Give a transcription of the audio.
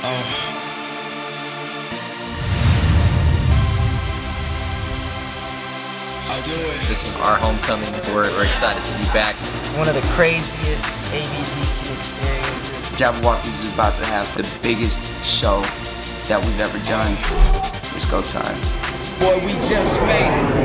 Oh. This is our homecoming. We're, we're, excited to be back. One of the craziest ABDC experiences. Jabbawockeez is about to have the biggest show that we've ever done. It's go time. Boy, we just made it.